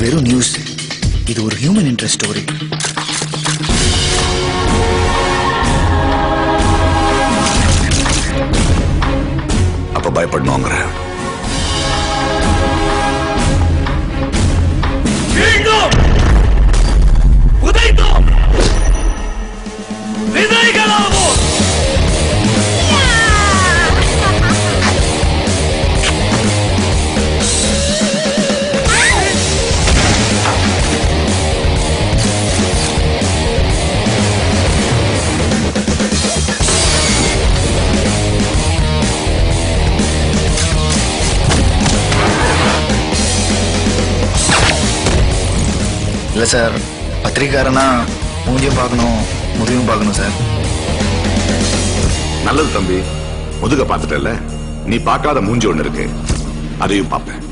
வெறும் நியூஸ் இது ஒரு ஹியூமன் இன்ட்ரெஸ்ட் ஸ்டோரி அப்ப பயப்படணுங்கிற. இல்லை சார். பத்திரிக்காரனா மூஞ்சியும் பார்க்கணும் முதியும் பார்க்கணும் சார். நல்லது தம்பி. முதுக பார்த்துட்டல நீ பார்க்காத மூஞ்சி ஒன்று இருக்கு. அதையும் பார்ப்பேன்.